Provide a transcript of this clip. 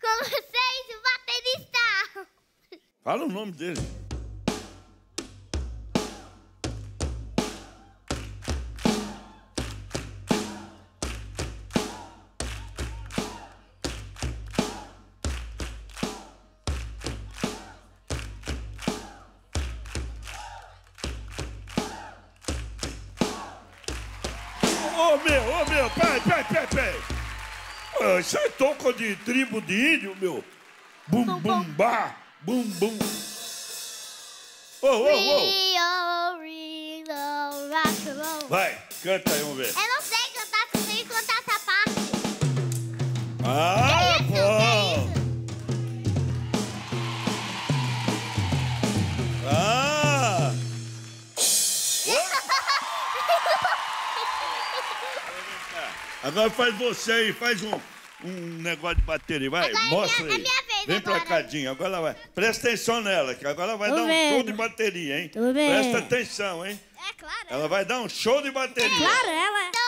Com vocês, o baterista. Fala o nome dele. Ô meu, ô meu, peraí, peraí, peraí, peraí. Ô, Isso é toco de tribo de índio, meu. Bum, bum, bah, bum, bum. Ô, ô, ô. Rio, Rio, rock and roll. Vai, canta aí, vamos ver. Eu não sei cantar, só sei cantar essa parte. Ah, Que bom. que Ah. Agora faz você aí, faz um, um negócio de bateria, vai, Agora é mostra minha- é aí. minha vez Vem pra agora. cá, Dinho, agora vai. Presta atenção nela, que agora vai Tô dar um show vendo. de bateria, hein? Tô vendo. Presta atenção, hein? É claro. Ela vai dar um show de bateria. Claro, ela. Tô